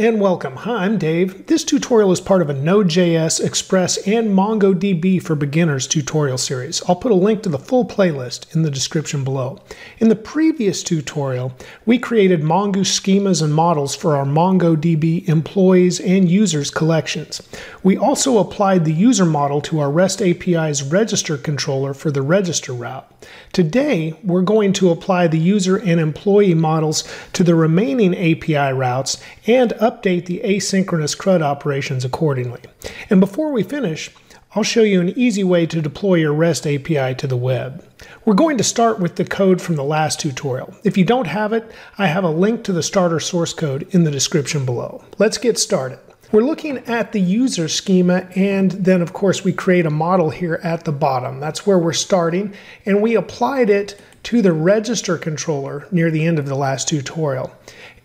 and welcome. Hi, I'm Dave. This tutorial is part of a Node.js, Express, and MongoDB for Beginners tutorial series. I'll put a link to the full playlist in the description below. In the previous tutorial, we created Mongoose schemas and models for our MongoDB employees and users collections. We also applied the user model to our REST API's register controller for the register route. Today, we're going to apply the user and employee models to the remaining API routes and update the asynchronous CRUD operations accordingly. And before we finish, I'll show you an easy way to deploy your REST API to the web. We're going to start with the code from the last tutorial. If you don't have it, I have a link to the starter source code in the description below. Let's get started. We're looking at the user schema and then of course we create a model here at the bottom. That's where we're starting and we applied it to the register controller near the end of the last tutorial.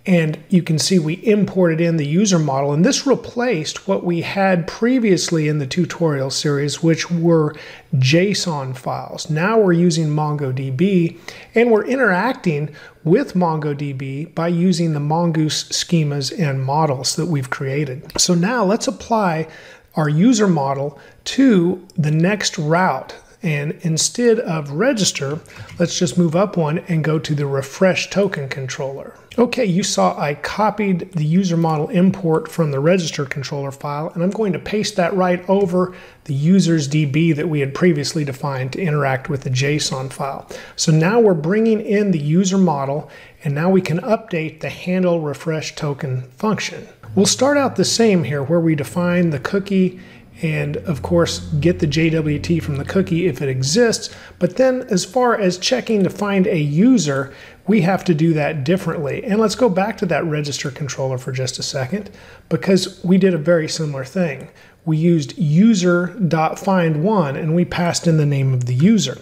And you can see we imported in the user model and this replaced what we had previously in the tutorial series, which were JSON files. Now we're using MongoDB and we're interacting with MongoDB by using the Mongoose schemas and models that we've created. So now let's apply our user model to the next route and instead of register, let's just move up one and go to the refresh token controller. Okay, you saw I copied the user model import from the register controller file, and I'm going to paste that right over the users DB that we had previously defined to interact with the JSON file. So now we're bringing in the user model, and now we can update the handle refresh token function. We'll start out the same here where we define the cookie and of course get the JWT from the cookie if it exists. But then as far as checking to find a user, we have to do that differently. And let's go back to that register controller for just a second because we did a very similar thing. We used user.find1 and we passed in the name of the user.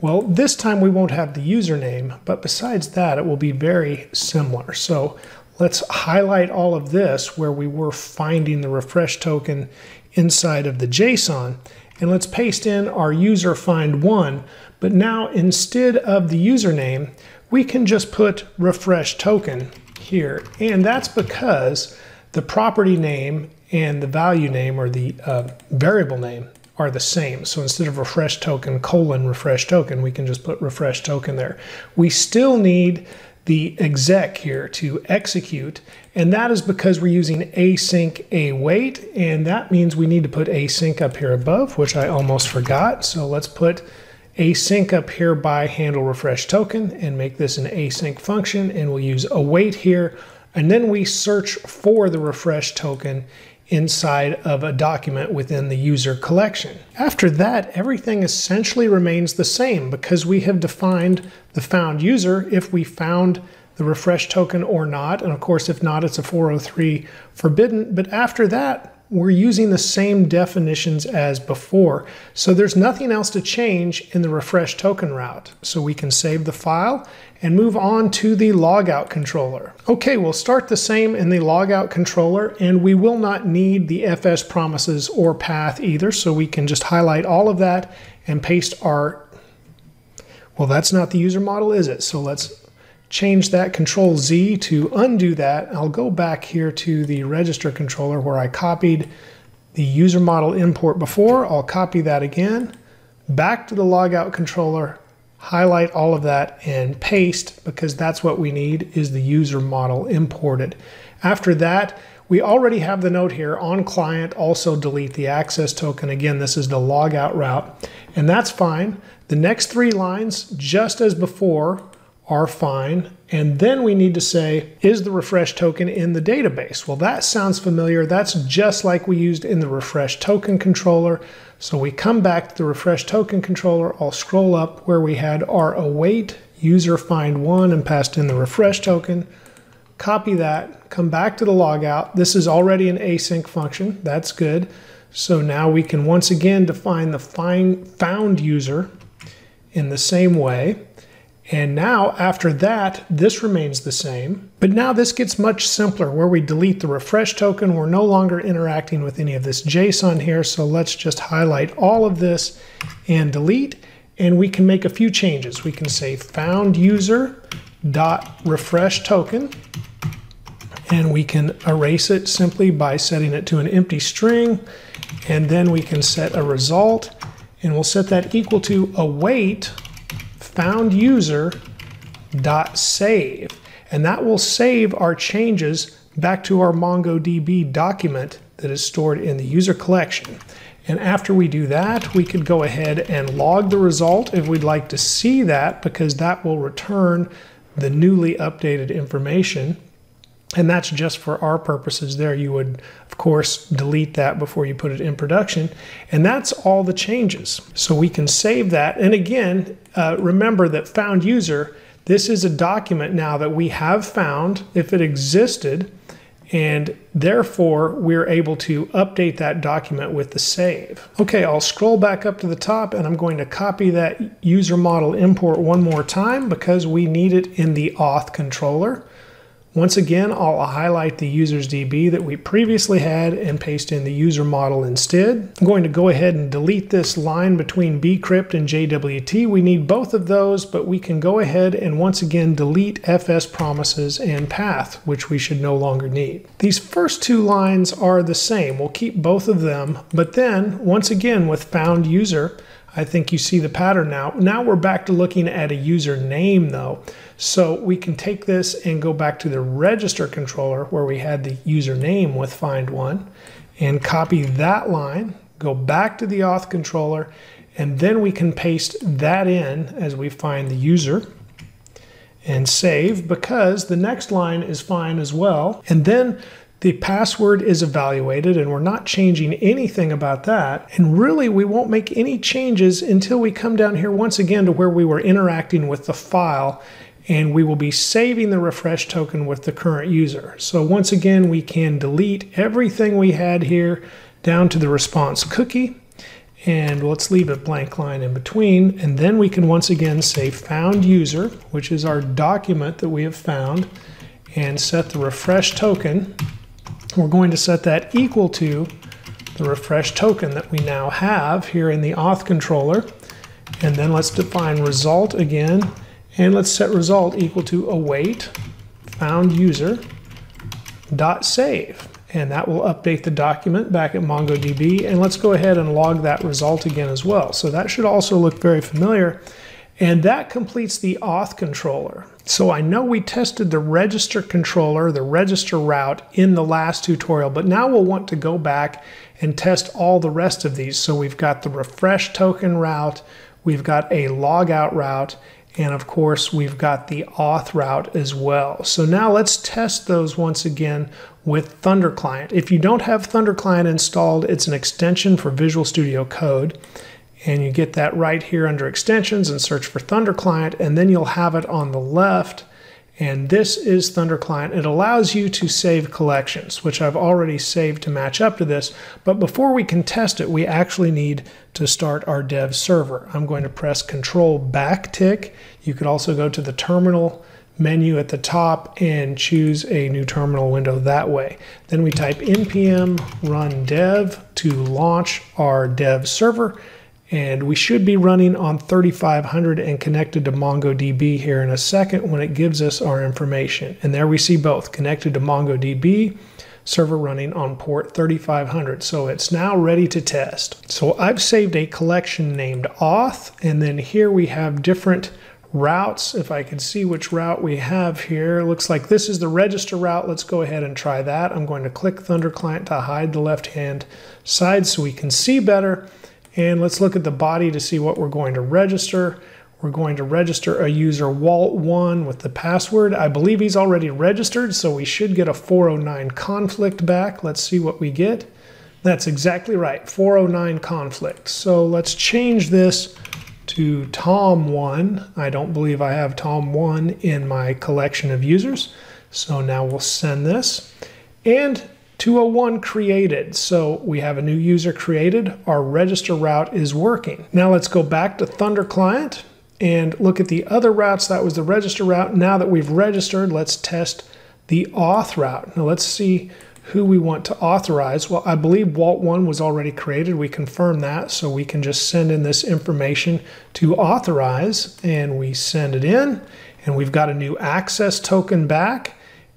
Well, this time we won't have the username, but besides that, it will be very similar. So let's highlight all of this where we were finding the refresh token inside of the JSON. And let's paste in our user find one. But now instead of the username, we can just put refresh token here. And that's because the property name and the value name or the uh, variable name are the same. So instead of refresh token colon refresh token, we can just put refresh token there. We still need the exec here to execute, and that is because we're using async await, and that means we need to put async up here above, which I almost forgot. So let's put async up here by handle refresh token and make this an async function, and we'll use await here, and then we search for the refresh token inside of a document within the user collection. After that, everything essentially remains the same because we have defined the found user if we found the refresh token or not. And of course, if not, it's a 403 forbidden. But after that, we're using the same definitions as before. So there's nothing else to change in the refresh token route. So we can save the file and move on to the logout controller. Okay, we'll start the same in the logout controller and we will not need the FS promises or path either. So we can just highlight all of that and paste our, well, that's not the user model, is it? So let's change that control Z to undo that. I'll go back here to the register controller where I copied the user model import before. I'll copy that again, back to the logout controller, highlight all of that and paste because that's what we need is the user model imported. After that, we already have the note here on client, also delete the access token. Again, this is the logout route, and that's fine. The next three lines, just as before, are fine. And then we need to say, is the refresh token in the database? Well, that sounds familiar. That's just like we used in the refresh token controller. So we come back to the refresh token controller. I'll scroll up where we had our await user find one and passed in the refresh token. Copy that, come back to the logout. This is already an async function. That's good. So now we can once again define the find found user in the same way. And now after that, this remains the same. But now this gets much simpler where we delete the refresh token. We're no longer interacting with any of this JSON here. So let's just highlight all of this and delete. And we can make a few changes. We can say found user dot refresh token. And we can erase it simply by setting it to an empty string. And then we can set a result. And we'll set that equal to await found user dot save. And that will save our changes back to our MongoDB document that is stored in the user collection. And after we do that, we could go ahead and log the result if we'd like to see that because that will return the newly updated information. And that's just for our purposes there. You would, of course, delete that before you put it in production. And that's all the changes. So we can save that. And again, uh, remember that found user, this is a document now that we have found. If it existed, and therefore we're able to update that document with the save. Okay, I'll scroll back up to the top and I'm going to copy that user model import one more time because we need it in the auth controller. Once again, I'll highlight the users DB that we previously had and paste in the user model instead. I'm going to go ahead and delete this line between bcrypt and JWT. We need both of those, but we can go ahead and once again delete fs promises and path, which we should no longer need. These first two lines are the same. We'll keep both of them, but then once again with found user, I think you see the pattern now. Now we're back to looking at a user name though. So we can take this and go back to the register controller where we had the username with find one and copy that line, go back to the auth controller, and then we can paste that in as we find the user and save because the next line is fine as well. And then the password is evaluated and we're not changing anything about that. And really we won't make any changes until we come down here once again to where we were interacting with the file and we will be saving the refresh token with the current user. So once again, we can delete everything we had here down to the response cookie. And let's leave a blank line in between. And then we can once again say found user, which is our document that we have found, and set the refresh token. We're going to set that equal to the refresh token that we now have here in the auth controller. And then let's define result again and let's set result equal to await found user dot save. And that will update the document back at MongoDB. And let's go ahead and log that result again as well. So that should also look very familiar. And that completes the auth controller. So I know we tested the register controller, the register route in the last tutorial, but now we'll want to go back and test all the rest of these. So we've got the refresh token route, we've got a logout route, and of course, we've got the auth route as well. So now let's test those once again with Thunder Client. If you don't have Thunder Client installed, it's an extension for Visual Studio Code. And you get that right here under extensions and search for Thunder Client, and then you'll have it on the left and this is Thunder Client. It allows you to save collections, which I've already saved to match up to this. But before we can test it, we actually need to start our dev server. I'm going to press Control back tick. You could also go to the terminal menu at the top and choose a new terminal window that way. Then we type npm run dev to launch our dev server and we should be running on 3500 and connected to MongoDB here in a second when it gives us our information. And there we see both connected to MongoDB, server running on port 3500. So it's now ready to test. So I've saved a collection named auth, and then here we have different routes. If I can see which route we have here, looks like this is the register route. Let's go ahead and try that. I'm going to click Thunder Client to hide the left-hand side so we can see better. And let's look at the body to see what we're going to register. We're going to register a user Walt1 with the password. I believe he's already registered, so we should get a 409 conflict back. Let's see what we get. That's exactly right, 409 conflict. So let's change this to Tom1. I don't believe I have Tom1 in my collection of users. So now we'll send this. And 201 created. So we have a new user created. Our register route is working. Now let's go back to Thunder Client and look at the other routes. That was the register route. Now that we've registered, let's test the auth route. Now let's see who we want to authorize. Well, I believe Walt 1 was already created. We confirm that, so we can just send in this information to authorize, and we send it in, and we've got a new access token back.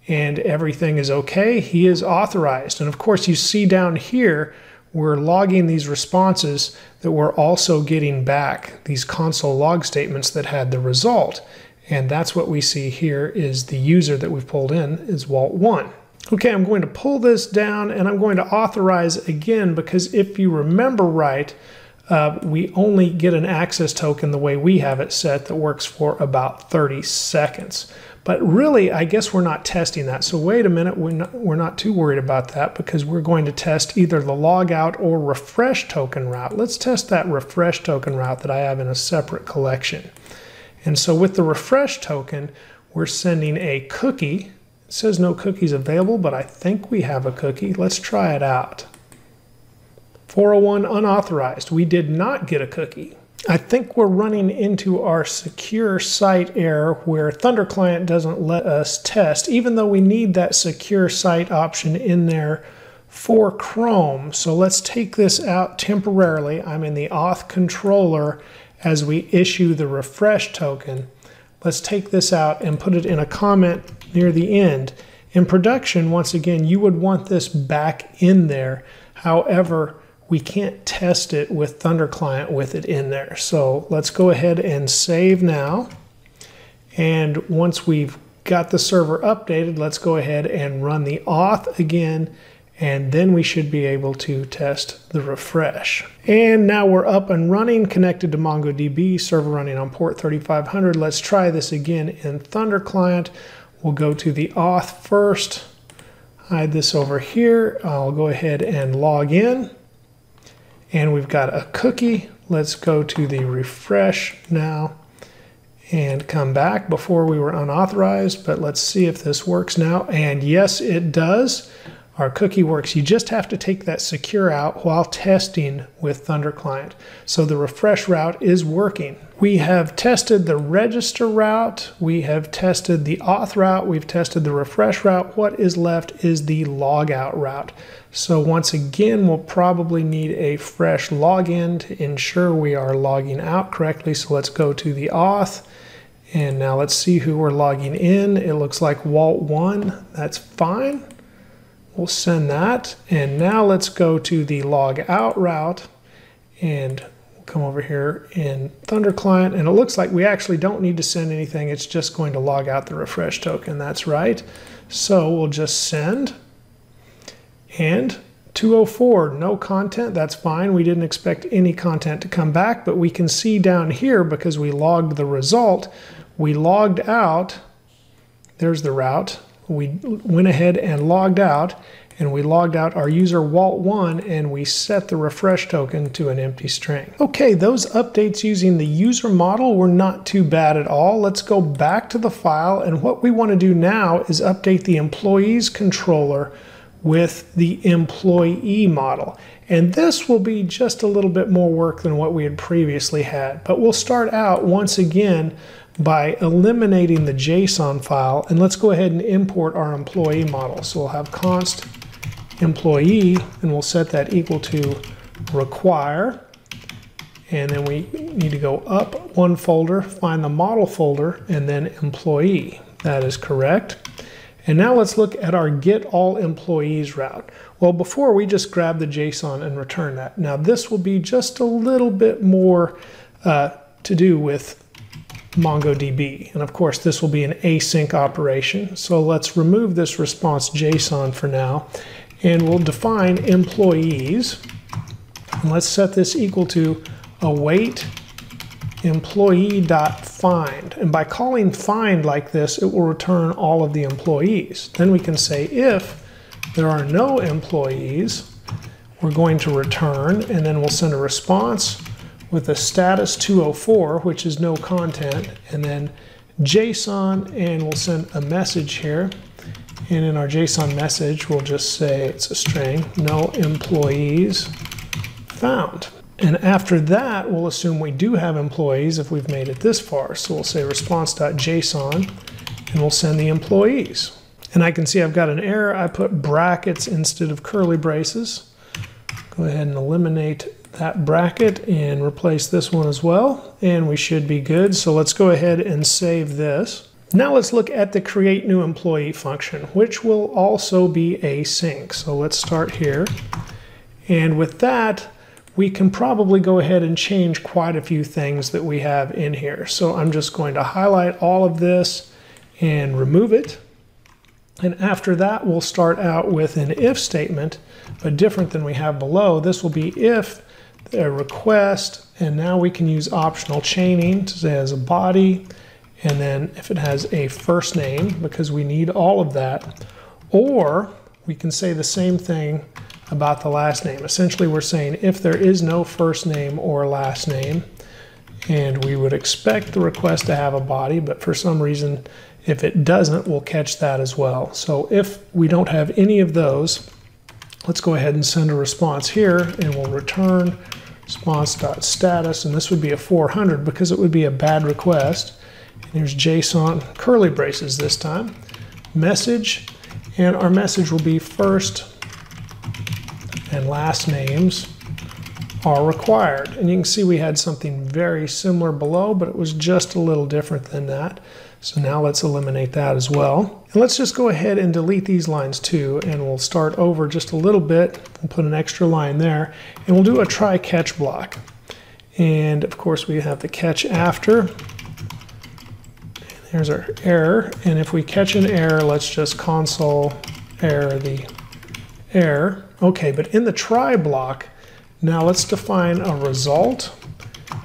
And everything is okay. He is authorized. And of course, you see down here, we're logging these responses that we're also getting back these console log statements that had the result. And that's what we see here is the user that we've pulled in is Walt1. Okay, I'm going to pull this down and I'm going to authorize again because if you remember right, uh, we only get an access token the way we have it set that works for about 30 seconds. But really, I guess we're not testing that. So wait a minute, we're not, we're not too worried about that because we're going to test either the logout or refresh token route. Let's test that refresh token route that I have in a separate collection. And so with the refresh token, we're sending a cookie. It says no cookies available, but I think we have a cookie. Let's try it out. 401 unauthorized. We did not get a cookie. I think we're running into our secure site error where Thunder Client doesn't let us test, even though we need that secure site option in there for Chrome. So let's take this out temporarily. I'm in the auth controller as we issue the refresh token. Let's take this out and put it in a comment near the end. In production, once again, you would want this back in there. However, we can't test it with Thunder Client with it in there. So let's go ahead and save now. And once we've got the server updated, let's go ahead and run the auth again and then we should be able to test the refresh. And now we're up and running, connected to MongoDB, server running on port 3500. Let's try this again in Thunder Client. We'll go to the auth first, hide this over here. I'll go ahead and log in and we've got a cookie. Let's go to the refresh now and come back. Before we were unauthorized, but let's see if this works now. And yes, it does. Our cookie works. You just have to take that secure out while testing with Thunder Client. So the refresh route is working. We have tested the register route. We have tested the auth route. We've tested the refresh route. What is left is the logout route. So once again, we'll probably need a fresh login to ensure we are logging out correctly. So let's go to the auth. And now let's see who we're logging in. It looks like Walt1. That's fine. We'll send that. And now let's go to the log out route and we'll come over here in Thunder Client. And it looks like we actually don't need to send anything. It's just going to log out the refresh token. That's right. So we'll just send. And 204, no content, that's fine. We didn't expect any content to come back, but we can see down here because we logged the result, we logged out, there's the route, we went ahead and logged out and we logged out our user Walt1 and we set the refresh token to an empty string. Okay, those updates using the user model were not too bad at all. Let's go back to the file and what we want to do now is update the employees controller with the employee model. And this will be just a little bit more work than what we had previously had. But we'll start out once again by eliminating the JSON file and let's go ahead and import our employee model. So we'll have const employee and we'll set that equal to require and then we need to go up one folder, find the model folder, and then employee. That is correct. And now let's look at our get all employees route. Well, before we just grab the JSON and return that. Now this will be just a little bit more uh, to do with MongoDB. And of course, this will be an async operation. So let's remove this response JSON for now. And we'll define employees. And let's set this equal to await employee.find. And by calling find like this, it will return all of the employees. Then we can say if there are no employees, we're going to return, and then we'll send a response with a status 204, which is no content, and then JSON, and we'll send a message here. And in our JSON message, we'll just say it's a string, no employees found. And after that, we'll assume we do have employees if we've made it this far. So we'll say response.json, and we'll send the employees. And I can see I've got an error. I put brackets instead of curly braces. Go ahead and eliminate that bracket and replace this one as well. And we should be good. So let's go ahead and save this. Now let's look at the create new employee function, which will also be async. So let's start here. And with that, we can probably go ahead and change quite a few things that we have in here. So I'm just going to highlight all of this and remove it. And after that, we'll start out with an if statement, but different than we have below. This will be if a request, and now we can use optional chaining to say as a body, and then if it has a first name, because we need all of that, or we can say the same thing about the last name. Essentially, we're saying if there is no first name or last name, and we would expect the request to have a body, but for some reason, if it doesn't, we'll catch that as well. So if we don't have any of those, let's go ahead and send a response here, and we'll return response.status, and this would be a 400 because it would be a bad request. There's JSON curly braces this time. Message, and our message will be first and last names are required. And you can see we had something very similar below, but it was just a little different than that. So now let's eliminate that as well. And let's just go ahead and delete these lines too, and we'll start over just a little bit. We'll put an extra line there, and we'll do a try catch block. And of course we have the catch after, Here's our error. And if we catch an error, let's just console error the error. Okay, but in the try block, now let's define a result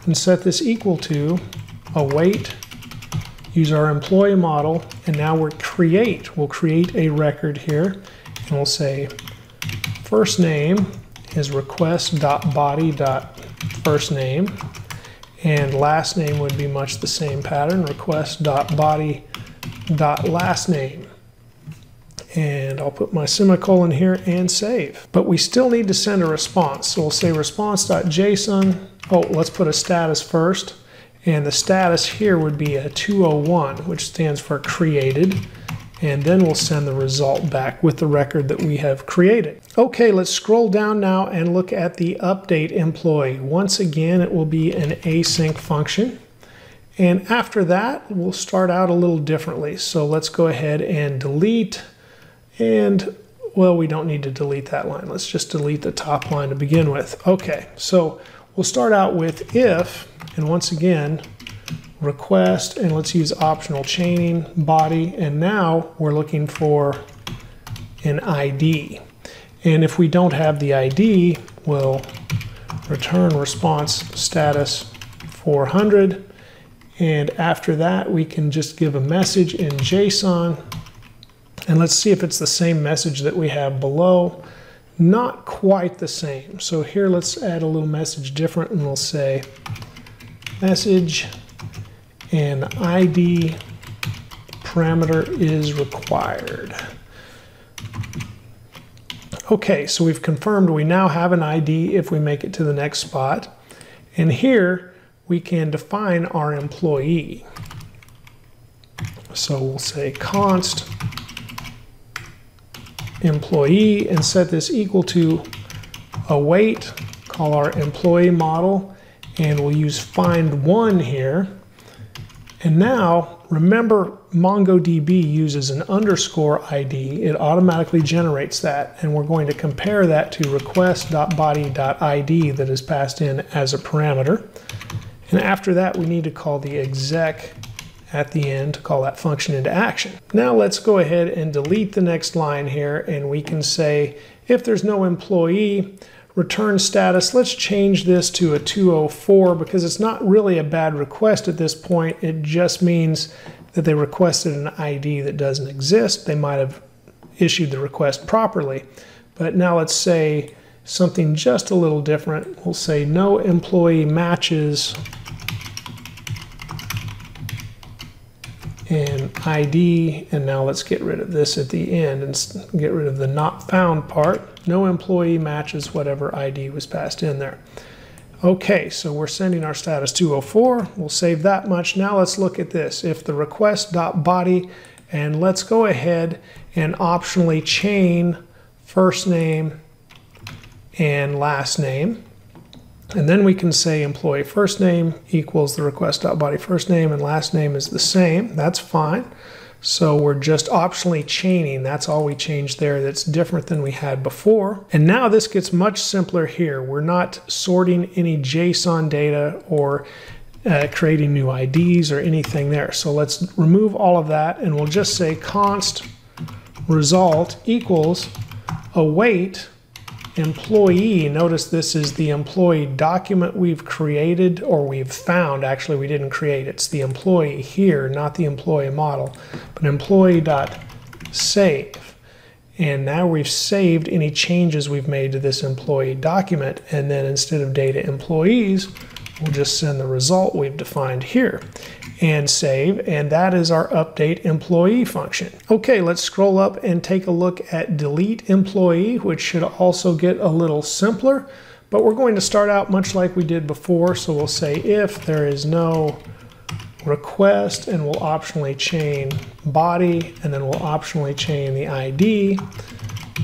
and set this equal to await, use our employee model, and now we're create. We'll create a record here, and we'll say first name is request.body.firstname and last name would be much the same pattern, request.body.last name. And I'll put my semicolon here and save. But we still need to send a response. So we'll say response.json. Oh, let's put a status first. And the status here would be a 201, which stands for created and then we'll send the result back with the record that we have created. Okay, let's scroll down now and look at the update employee. Once again, it will be an async function. And after that, we'll start out a little differently. So let's go ahead and delete. And well, we don't need to delete that line. Let's just delete the top line to begin with. Okay, so we'll start out with if, and once again, request, and let's use optional chaining, body, and now we're looking for an ID. And if we don't have the ID, we'll return response status 400. And after that, we can just give a message in JSON. And let's see if it's the same message that we have below. Not quite the same. So here, let's add a little message different and we'll say message and ID parameter is required. Okay, so we've confirmed we now have an ID if we make it to the next spot. And here we can define our employee. So we'll say const employee and set this equal to await, call our employee model, and we'll use find one here and now, remember MongoDB uses an underscore ID. It automatically generates that, and we're going to compare that to request.body.id that is passed in as a parameter. And after that, we need to call the exec at the end to call that function into action. Now let's go ahead and delete the next line here, and we can say if there's no employee, return status, let's change this to a 204 because it's not really a bad request at this point. It just means that they requested an ID that doesn't exist. They might have issued the request properly. But now let's say something just a little different. We'll say no employee matches and ID, and now let's get rid of this at the end and get rid of the not found part. No employee matches whatever ID was passed in there. Okay, so we're sending our status 204. We'll save that much. Now let's look at this. If the request.body, and let's go ahead and optionally chain first name and last name. And then we can say employee first name equals the request.body first name and last name is the same. That's fine. So we're just optionally chaining. That's all we changed there. That's different than we had before. And now this gets much simpler here. We're not sorting any JSON data or uh, creating new IDs or anything there. So let's remove all of that and we'll just say const result equals await employee, notice this is the employee document we've created or we've found. Actually, we didn't create. It's the employee here, not the employee model. But employee.save. And now we've saved any changes we've made to this employee document. And then instead of data employees, we'll just send the result we've defined here and save, and that is our update employee function. Okay, let's scroll up and take a look at delete employee, which should also get a little simpler, but we're going to start out much like we did before, so we'll say if there is no request, and we'll optionally chain body, and then we'll optionally chain the ID,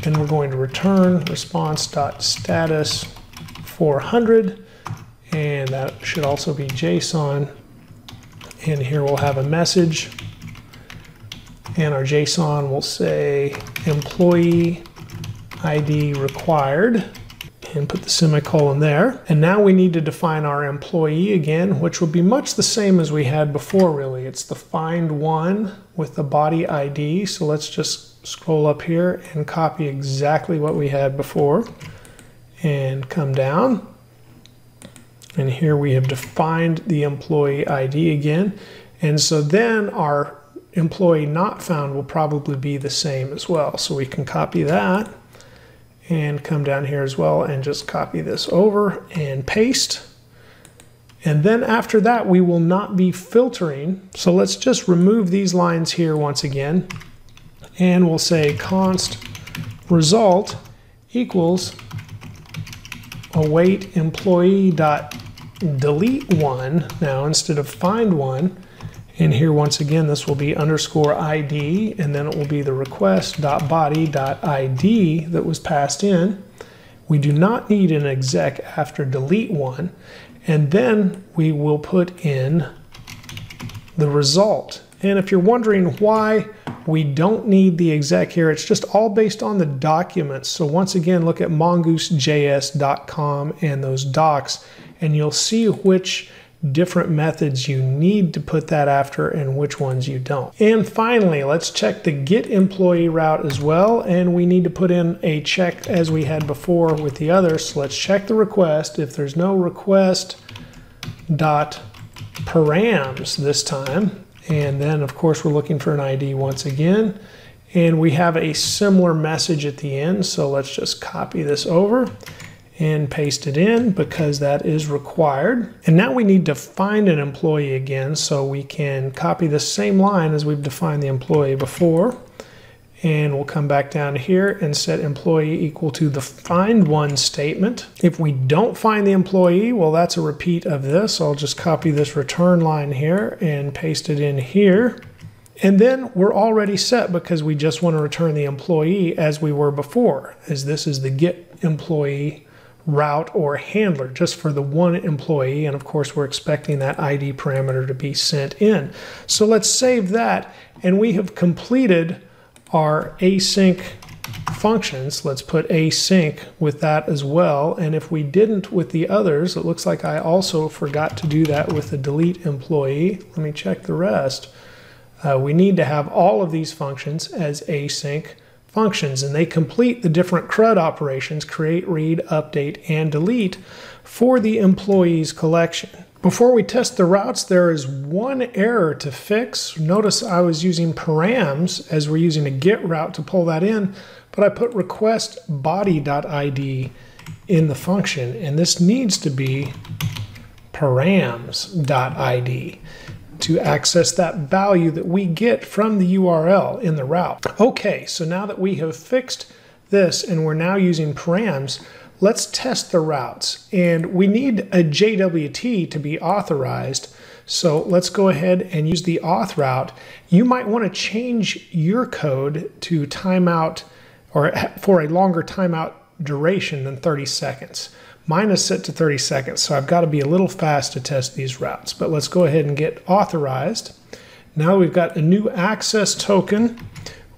then we're going to return response.status 400, and that should also be JSON and here we'll have a message and our JSON will say employee ID required and put the semicolon there. And now we need to define our employee again, which will be much the same as we had before really. It's the find one with the body ID. So let's just scroll up here and copy exactly what we had before and come down. And here we have defined the employee ID again. And so then our employee not found will probably be the same as well. So we can copy that and come down here as well and just copy this over and paste. And then after that, we will not be filtering. So let's just remove these lines here once again. And we'll say const result equals await employee dot delete one now instead of find one. And here once again, this will be underscore ID, and then it will be the request.body.id that was passed in. We do not need an exec after delete one. And then we will put in the result. And if you're wondering why we don't need the exec here, it's just all based on the documents. So once again, look at mongoosejs.com and those docs and you'll see which different methods you need to put that after and which ones you don't. And finally, let's check the get employee route as well. And we need to put in a check as we had before with the others. So let's check the request. If there's no request dot params this time, and then of course we're looking for an ID once again. And we have a similar message at the end. So let's just copy this over and paste it in because that is required. And now we need to find an employee again so we can copy the same line as we've defined the employee before. And we'll come back down here and set employee equal to the find one statement. If we don't find the employee, well, that's a repeat of this. I'll just copy this return line here and paste it in here. And then we're already set because we just want to return the employee as we were before, as this is the get employee route or handler just for the one employee. And of course, we're expecting that ID parameter to be sent in. So let's save that. And we have completed our async functions. Let's put async with that as well. And if we didn't with the others, it looks like I also forgot to do that with the delete employee. Let me check the rest. Uh, we need to have all of these functions as async functions and they complete the different CRUD operations, create, read, update, and delete for the employees collection. Before we test the routes, there is one error to fix. Notice I was using params as we're using a get route to pull that in, but I put request body.id in the function, and this needs to be params.id to access that value that we get from the URL in the route. Okay, so now that we have fixed this and we're now using params, let's test the routes. And we need a JWT to be authorized. So let's go ahead and use the auth route. You might want to change your code to timeout or for a longer timeout duration than 30 seconds. Mine is set to 30 seconds, so I've got to be a little fast to test these routes. But let's go ahead and get authorized. Now we've got a new access token.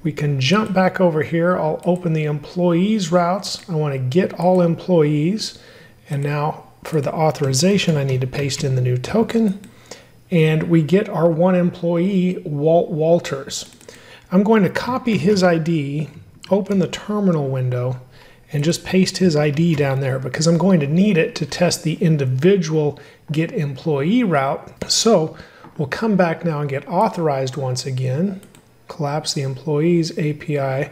We can jump back over here. I'll open the employees routes. I want to get all employees. And now for the authorization, I need to paste in the new token. And we get our one employee, Walt Walters. I'm going to copy his ID, open the terminal window, and just paste his ID down there because I'm going to need it to test the individual get employee route. So we'll come back now and get authorized once again, collapse the employees API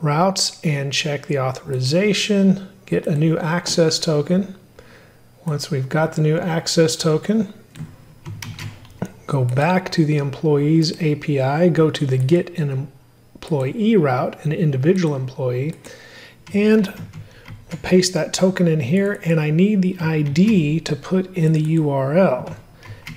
routes and check the authorization, get a new access token. Once we've got the new access token, go back to the employees API, go to the get an employee route, an individual employee, and we'll paste that token in here, and I need the ID to put in the URL.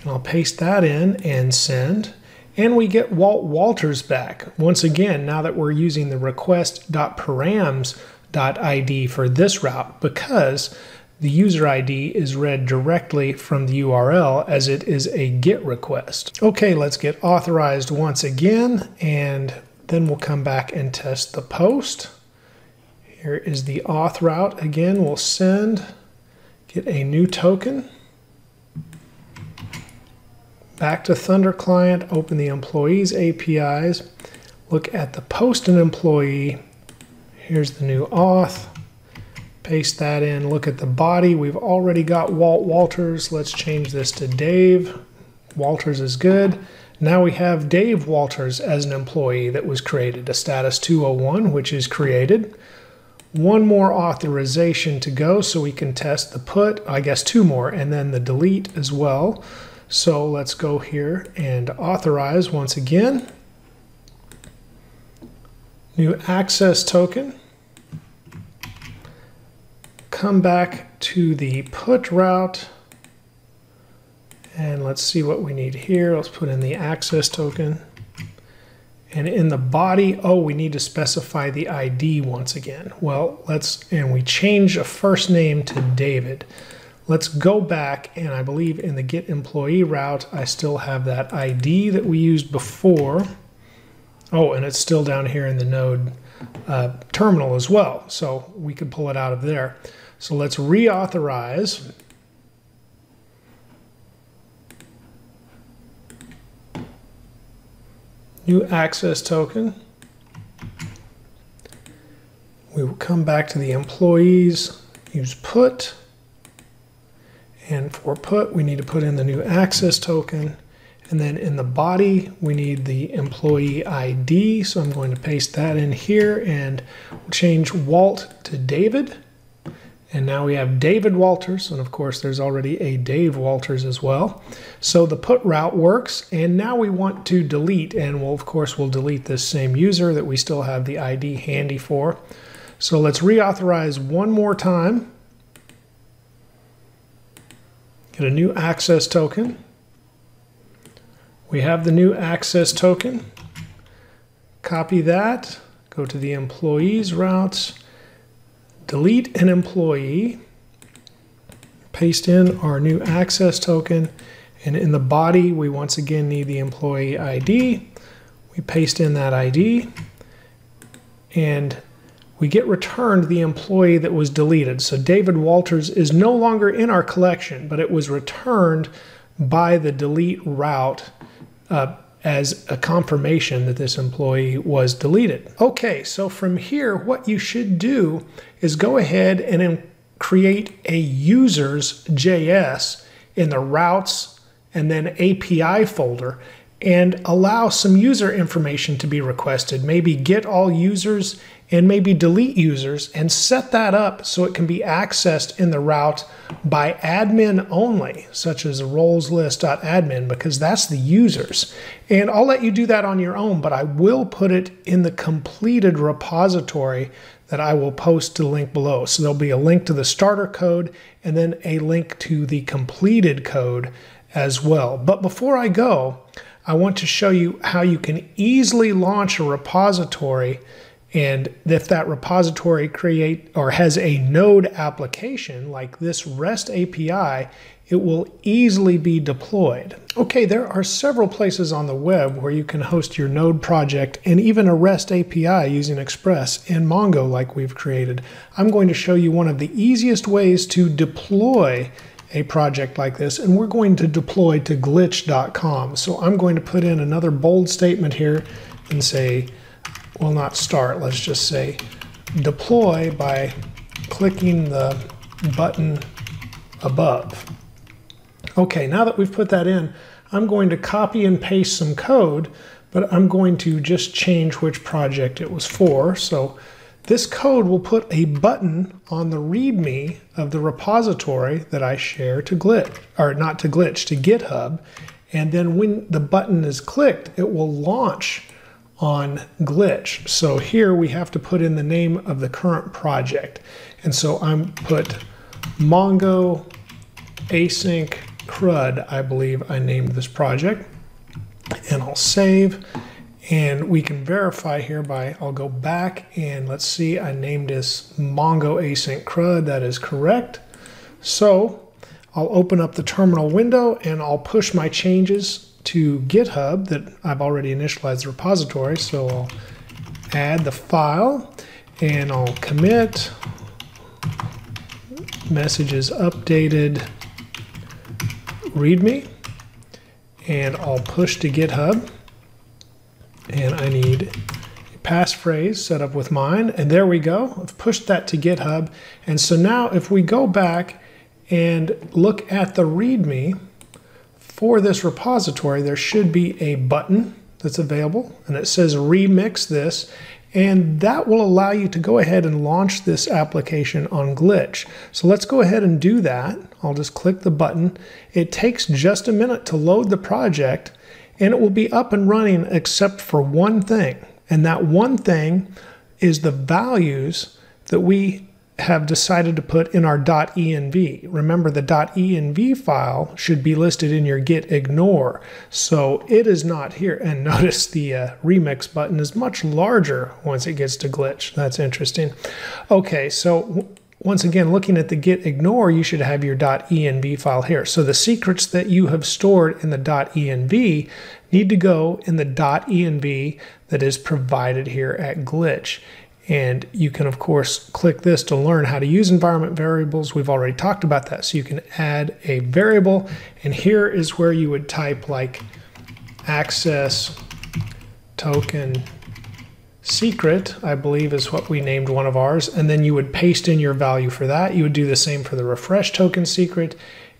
And I'll paste that in and send, and we get Walt Walters back. Once again, now that we're using the request.params.id for this route, because the user ID is read directly from the URL as it is a GET request. Okay, let's get authorized once again, and then we'll come back and test the post. Here is the auth route. Again, we'll send, get a new token. Back to Thunder Client, open the employees APIs, look at the post an employee. Here's the new auth paste that in, look at the body. We've already got Walt Walters. Let's change this to Dave. Walters is good. Now we have Dave Walters as an employee that was created, a status 201, which is created. One more authorization to go so we can test the put, I guess two more, and then the delete as well. So let's go here and authorize once again. New access token come back to the put route and let's see what we need here. Let's put in the access token. And in the body, oh, we need to specify the ID once again. Well, let's, and we change a first name to David. Let's go back, and I believe in the get employee route, I still have that ID that we used before. Oh, and it's still down here in the node uh, terminal as well. So we could pull it out of there. So let's reauthorize. New access token. We will come back to the employees, use put. And for put, we need to put in the new access token. And then in the body, we need the employee ID. So I'm going to paste that in here and change Walt to David. And now we have David Walters, and of course there's already a Dave Walters as well. So the put route works, and now we want to delete, and we'll of course we'll delete this same user that we still have the ID handy for. So let's reauthorize one more time. Get a new access token. We have the new access token. Copy that, go to the employees routes, delete an employee, paste in our new access token, and in the body, we once again need the employee ID. We paste in that ID, and we get returned the employee that was deleted. So David Walters is no longer in our collection, but it was returned by the delete route uh, as a confirmation that this employee was deleted. Okay, so from here, what you should do is go ahead and create a users JS in the routes and then API folder and allow some user information to be requested. Maybe get all users and maybe delete users and set that up so it can be accessed in the route by admin only, such as roles roleslist.admin, because that's the users. And I'll let you do that on your own, but I will put it in the completed repository that I will post to the link below. So there'll be a link to the starter code and then a link to the completed code as well. But before I go, I want to show you how you can easily launch a repository And if that repository create or has a node application like this REST API, it will easily be deployed. Okay, there are several places on the web where you can host your node project and even a REST API using Express and Mongo like we've created. I'm going to show you one of the easiest ways to deploy a project like this, and we're going to deploy to glitch.com. So I'm going to put in another bold statement here and say, well, not start, let's just say deploy by clicking the button above. Okay, now that we've put that in, I'm going to copy and paste some code, but I'm going to just change which project it was for. So this code will put a button on the README of the repository that I share to Glitch, or not to Glitch, to GitHub. And then when the button is clicked, it will launch on Glitch. So here we have to put in the name of the current project. And so I'm put Mongo async CRUD, I believe I named this project. And I'll save. And we can verify here by, I'll go back and let's see, I named this Mongo Async CRUD. That is correct. So I'll open up the terminal window and I'll push my changes to GitHub that I've already initialized the repository. So I'll add the file and I'll commit messages updated README and I'll push to GitHub and I need a passphrase set up with mine and there we go I've pushed that to GitHub and so now if we go back and look at the README for this repository there should be a button that's available and it says remix this and that will allow you to go ahead and launch this application on Glitch. So let's go ahead and do that. I'll just click the button. It takes just a minute to load the project and it will be up and running except for one thing. And that one thing is the values that we have decided to put in our .env. Remember the .env file should be listed in your git ignore. So it is not here. And notice the uh, remix button is much larger once it gets to glitch. That's interesting. Okay, so once again, looking at the git ignore, you should have your .env file here. So the secrets that you have stored in the .env need to go in the .env that is provided here at glitch. And you can, of course, click this to learn how to use environment variables. We've already talked about that. So you can add a variable. And here is where you would type like access token secret, I believe is what we named one of ours. And then you would paste in your value for that. You would do the same for the refresh token secret.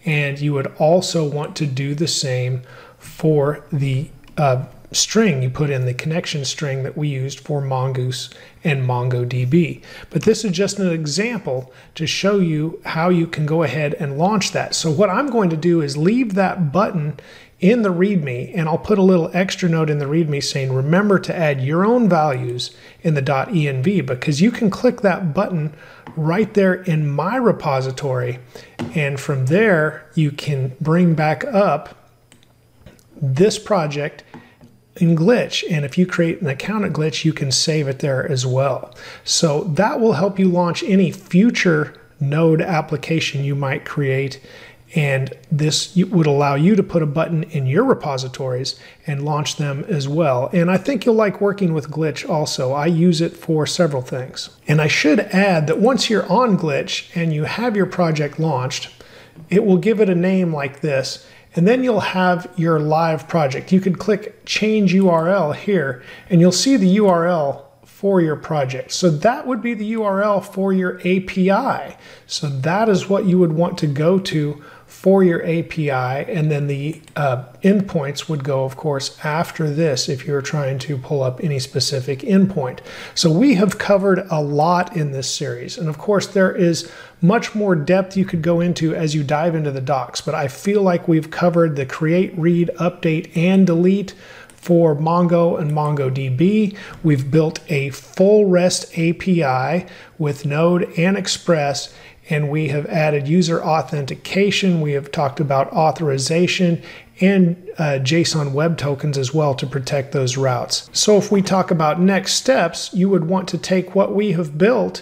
And you would also want to do the same for the uh, string you put in the connection string that we used for Mongoose and MongoDB. But this is just an example to show you how you can go ahead and launch that. So what I'm going to do is leave that button in the README and I'll put a little extra note in the README saying remember to add your own values in the .env because you can click that button right there in my repository and from there you can bring back up this project in Glitch. And if you create an account at Glitch, you can save it there as well. So that will help you launch any future node application you might create. And this would allow you to put a button in your repositories and launch them as well. And I think you'll like working with Glitch also. I use it for several things. And I should add that once you're on Glitch and you have your project launched, it will give it a name like this and then you'll have your live project. You can click change URL here and you'll see the URL for your project. So that would be the URL for your API. So that is what you would want to go to for your API. And then the uh, endpoints would go, of course, after this if you're trying to pull up any specific endpoint. So we have covered a lot in this series. And of course, there is much more depth you could go into as you dive into the docs. But I feel like we've covered the create, read, update, and delete for Mongo and MongoDB. We've built a full REST API with Node and Express and we have added user authentication. We have talked about authorization and uh, JSON web tokens as well to protect those routes. So if we talk about next steps, you would want to take what we have built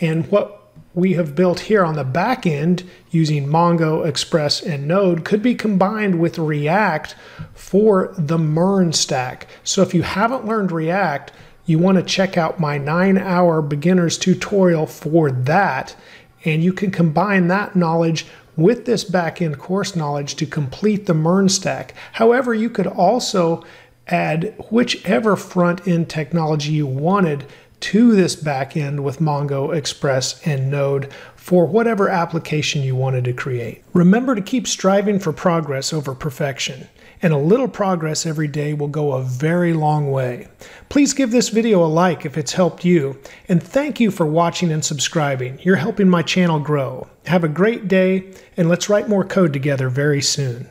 and what we have built here on the back end using Mongo, Express, and Node could be combined with React for the MERN stack. So if you haven't learned React, you want to check out my nine hour beginner's tutorial for that. And you can combine that knowledge with this backend course knowledge to complete the MERN stack. However, you could also add whichever front end technology you wanted to this backend with Mongo, Express, and Node for whatever application you wanted to create. Remember to keep striving for progress over perfection, and a little progress every day will go a very long way. Please give this video a like if it's helped you, and thank you for watching and subscribing. You're helping my channel grow. Have a great day, and let's write more code together very soon.